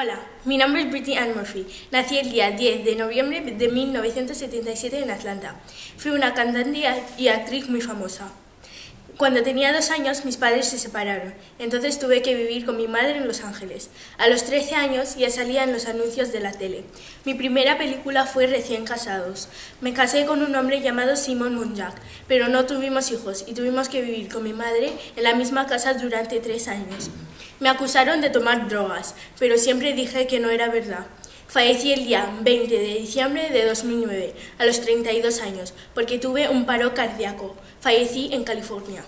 Hola, mi nombre es Britney Ann Murphy. Nací el día 10 de noviembre de 1977 en Atlanta. Fui una cantante y actriz muy famosa. Cuando tenía dos años, mis padres se separaron, entonces tuve que vivir con mi madre en Los Ángeles. A los 13 años ya salía en los anuncios de la tele. Mi primera película fue Recién casados. Me casé con un hombre llamado Simon Munjak, pero no tuvimos hijos y tuvimos que vivir con mi madre en la misma casa durante tres años. Me acusaron de tomar drogas, pero siempre dije que no era verdad. Fallecí el día 20 de diciembre de 2009, a los 32 años, porque tuve un paro cardíaco. Fallecí en California.